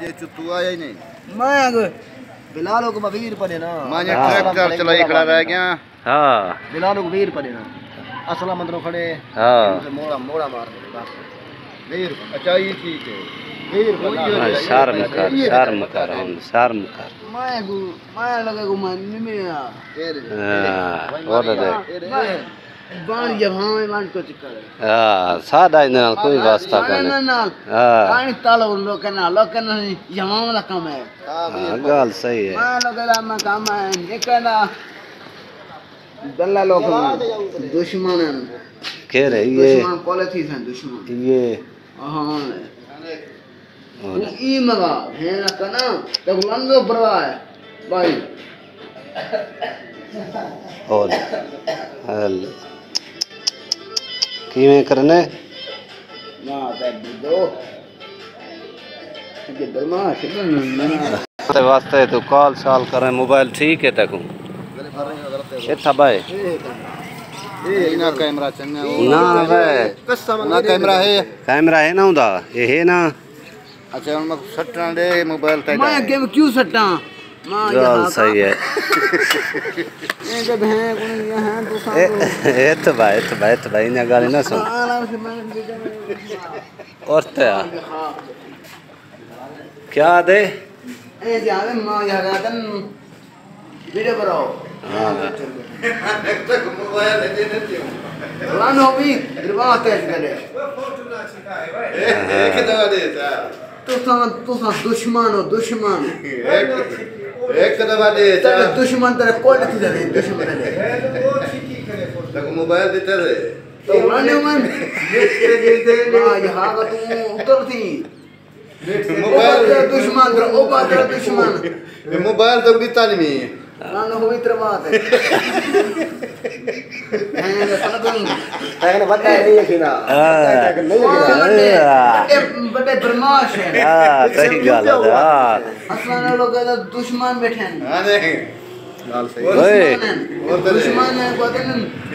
یہ چتو آیا ہی نہیں۔ میں آگے بلالو کو مغیر پڑے نا۔ میں یہ ٹریکٹر چلائی کھڑا رہ گیا۔ ہاں۔ بلالو کو مغیر پڑے نا۔ اسلام اندروں کھڑے۔ ہاں۔ موڑا موڑا مار دے مغیر پڑے اچھا یہ ٹھیک ہے۔ شارم کر شارم کر شارم کر میں گو میں لگے گو میں نمی آ ہاں، اور دے بان جہاں بان کو چکر ہے۔ ہاں سادہ نال کوئی واسطہ کرے ہاں نال ہاں تالو لوکن نال لوکن نال جہاں والا کام ہے۔ ہاں گل صحیح ہے۔ ہاں لوگ لا میں کام ہے نکلا دلہ لوگ دشمن ہیں۔ کہہ رہے یہ دشمن پالتی ہیں دشمن۔ یہ ہاں۔ ای مگا ہے نا کنا تب لندو بروا ہے۔ بھائی۔ اور اللہ ਕਿਵੇਂ ਕਰਨੇ ਨਾ ਬੈਠੀ ਦੋ ਕਿ ਬਰਮਾ ਸਿੱਧਾ ਨਾ ਤੇ ਵਾਸਤੇ ਤੂੰ ਕਾਲ ਸਾਲ ਕਰੇ ਮੋਬਾਈਲ ਠੀਕ ਹੈ ਤੱਕੂ ਇਹ ਥਬਾਏ ਇਹ ਨਾ ਕੈਮਰਾ ਚੰਗਾ ਨਾ ਵੇ ਕਸਮ ਨਾ ਕੈਮਰਾ ਹੈ ਕੈਮਰਾ ਹੈ ਨਾ ਹੁੰਦਾ ਇਹ ਨਾ ਅੱਛਾ ਹੁਣ ਮੈਂ ਸੱਟਾਂ ਦੇ ਮੋਬਾਈਲ ਤੇ ਮੈਂ ਅੱਗੇ ਕਿਉਂ ਸੱਟਾਂ ਮਾਂ ਯਾਰ ਸਹੀ ਹੈ ਇਹ ਜਦ ਹੈ ਕੋਈ ਹੈ ಎತ್ತು ಬಾ ಎತ್ತು ಬಾ ಎತ್ತು ಬಾ ಇನ್ನ ಗಾಳಿನ ಸುಮ್ ಒರ್ತೆ ಕ್ಯಾ ಅದೇ دشمن ہو دشمن ایک دفعہ دے دشمن تیرے کوئی نہیں دے دشمن تک موبائل دیتے تھے تو ورنے من دیتے دیتے آج ہاگا تو اتر تھی۔ موبائل دشمن در او بادر دشمن۔ موبائل تک بھی تعلیمی ہے۔ ہاں، نانو ہوئی تر بات ہے۔ ہیں نے بتا نہیں۔ ہے کنا ہاں، بڑے بڑے برماش ہیں۔ ہاں صحیح گل ہے۔ ہاں اسمان لوگ دشمن بیٹھے ہیں۔ ہاں نہیں۔ دشمن ہے دشمن ہے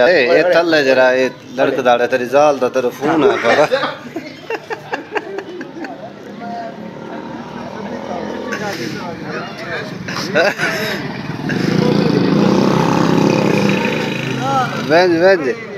اے تھل ہے جرا، اے لڑک داڑا تیری زال دا تیرا فون ہے بابا۔ بینج بینج بینج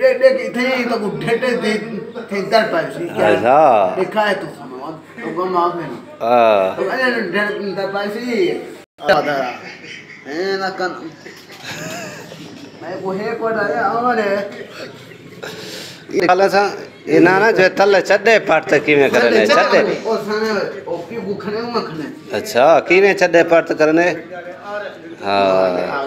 ڈیڈے کی تھی تو کو ڈیڈے تھی تھی در پائے سی۔ کیا اچھا۔ لکھا ہے تو سنو تو گم آپ میں تو انے ڈیڈے در پائے سی۔ آدھارا اے نہ کن۔ میں کو ہے کو ڈالے آوالے کالا سا اینا نا جو تل چڈے پٹ کیویں کرنے؟ چڈے او سانے او کی بکھنے مکھنے اچھا کیویں چڈے پٹ کرنے؟ ہاں۔